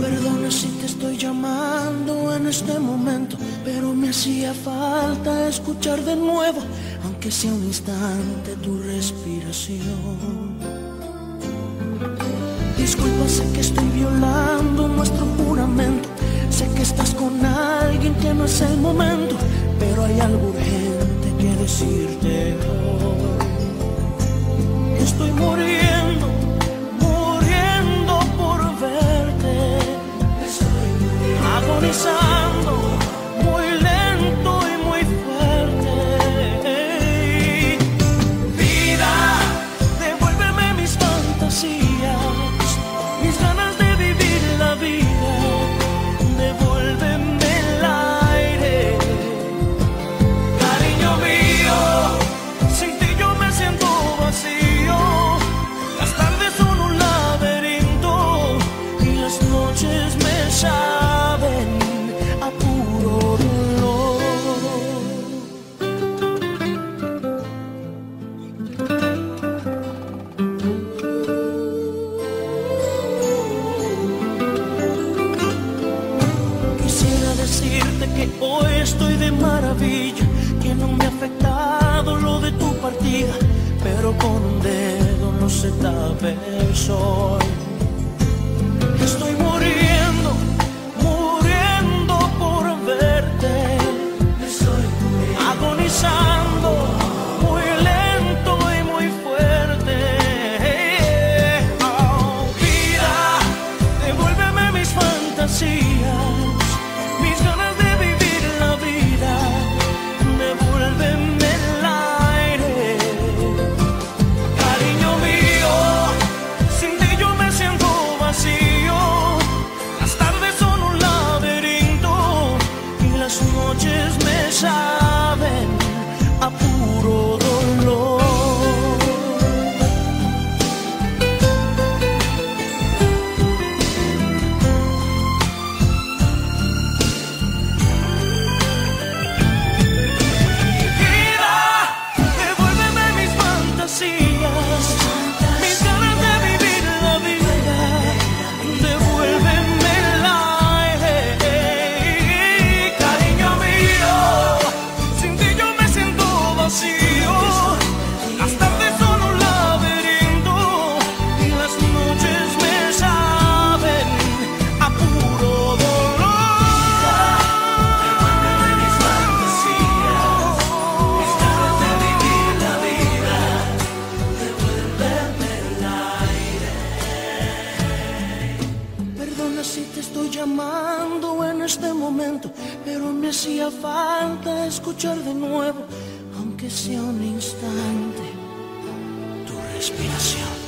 Perdona si te estoy llamando en este momento, pero me hacía falta escuchar de nuevo, aunque sea un instante, tu respiración. Disculpa, sé que estoy violando nuestro juramento. Sé que estás con alguien que no es el momento, pero hay algo urgente que decirte. Estoy muriendo, noches me saben a puro dolor. Quisiera decirte que hoy estoy de maravilla, que no me ha afectado lo de tu partida, pero con un dedo no se tapa el sol. He's gonna si te estoy llamando en este momento, pero me hacía falta escuchar de nuevo, aunque sea un instante, tu respiración.